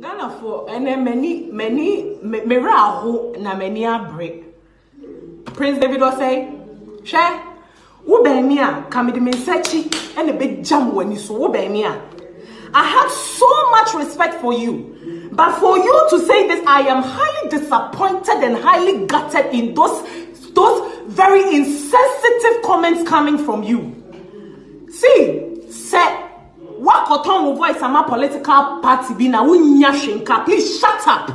ghanafoɔ ɛnɛ eh, m'ani m'ani me- mmerɛ aho na m'ani abere prince david Osei hwɛ wo baani a me akyi ɛna bɛgyam w'ani so wo baani a. I have so much respect for you but for you to say this i am highly disappointed and highly gutted in those those very insensitive comments coming from you. See sɛ wakɔtɔn wo voice ama political party bi na wonya hwenka please shut up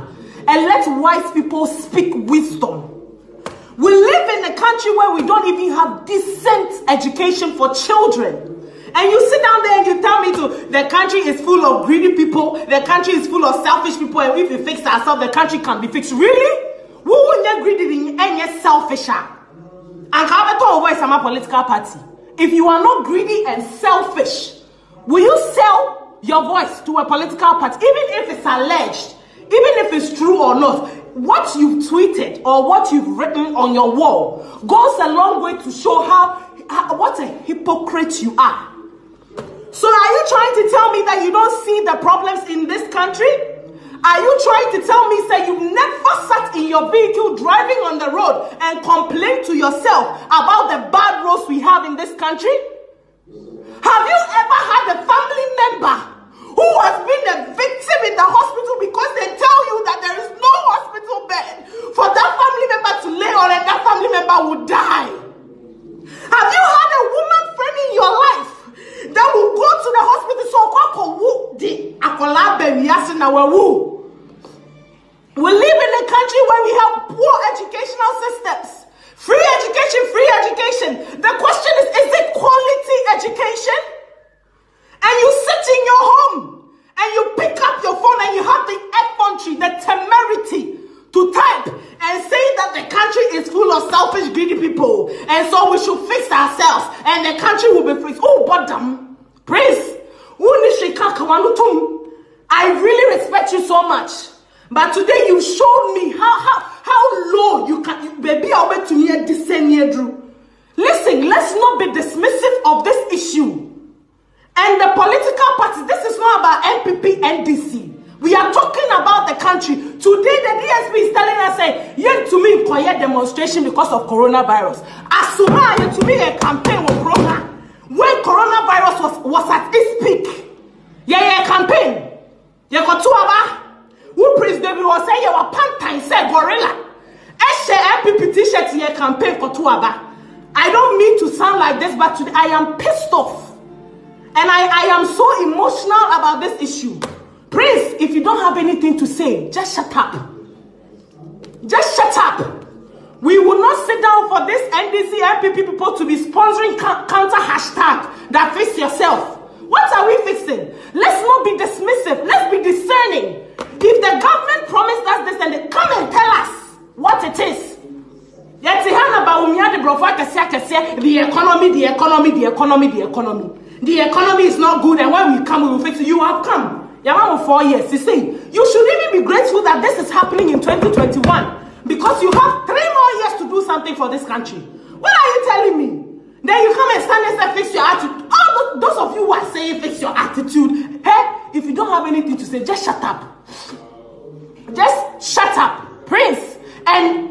and let wise people speak wisdom. We live in a country where we don't even have decent education for children. And you sit down there and you tell me to the country is full of greedy people. The country is full of selfish people. And if we fix ourselves the country can be fixed. Really? Wo wonya greedy and selfish a anka wobɛtɔ wo voice ama political party? If you are not greedy and selfish will you sell your voice to a political party even if it's alleged even if it's true or not what you've tweeted or what you've written on your wall goes a long way to show how, how what a hypocrite you are so are you trying to tell me that you don't see the problems in this country? Are you trying to tell me that you've never sat in your vehicle driving on the road and complained to yourself about the bad roads we have in this country? Have you ever had a family member who has been a victim in the hospital because they tell you that there is no hospital bed for that family member to lay on and that family member will die? Have you had a woman friend in your life that will go to the hospital so kwako? We live in a country where we have poor educational systems. Free education, free education. The question is, is it quality education? And you sit in your home and you pick up your phone and you have the effrontery, the temerity to type and say that the country is full of selfish, greedy people. And so we should fix ourselves and the country will be fixed. Oh, bottom. Praise. I really respect you so much. But today you showed me how how how low you can you, baby I'll bet to me a Drew. Listen, let's not be dismissive of this issue. And the political parties, this is not about NPP, NDC. We are talking about the country. Today, the DSP is telling us, say, yeah, to me, quiet demonstration because of coronavirus. Asuma, me, a campaign with Corona. When coronavirus was, was at its peak. Yeah, yeah, campaign. Yeah, got two of Who Prince David was saying, yeah, what pantai say gorilla. Eshe NPP t-shirt, yeah, campaign for two of I don't mean to sound like this, but today I am pissed off. And I, I am so emotional about this issue. If you don't have anything to say, just shut up. Just shut up. We will not sit down for this NDC NPP people to be sponsoring counter hashtag that fix yourself. What are we fixing? Let's not be dismissive. Let's be discerning. If the government promised us this, then they come and tell us what it is. The economy, the economy, the economy, the economy. The economy is not good, and when we come, we will fix it. You have come. Yamama four years. You see, you should even be grateful that this is happening in 2021 because you have three more years to do something for this country. What are you telling me? Then you come and stand and say, fix your attitude. All those, those of you who are saying fix your attitude, hey, if you don't have anything to say, just shut up. Just shut up, Prince. And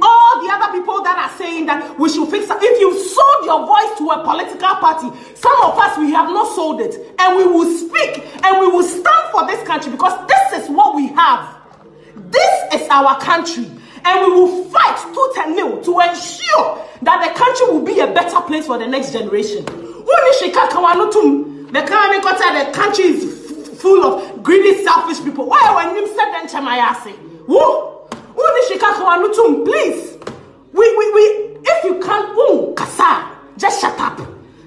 the other people that are saying that we should fix it. If you sold your voice to a political party, some of us, we have not sold it. And we will speak and we will stand for this country because this is what we have. This is our country. And we will fight tooth and nail to ensure that the country will be a better place for the next generation. The country is full of greedy, selfish people. Why when you said then Chamayasi? Woo! Please, we, we, we, if you can't, ooh, kasa, just shut up.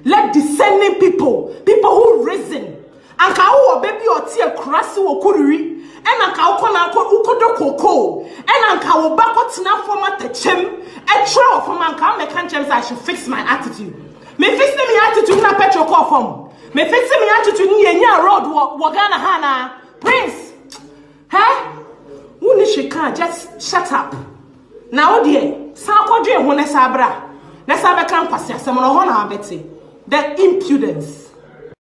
Let discerning people, people who reason, and ka baby or tea krasi wo kuriri, and anka wo na ko ukodo koko, and anka wo ba ko tena forma techem, e try of man ka me kan chem say I should fix my attitude. Me fix me attitude na petrol call form. Me fix me attitude ni yenya road wo wo Ghana ha na. Prince. Huh? wone hweka just shut up na wo deɛ san kɔdwe ho ne saa bra. Na saa bɛka nkwasi asɛm no hɔ na abɛte. The impudence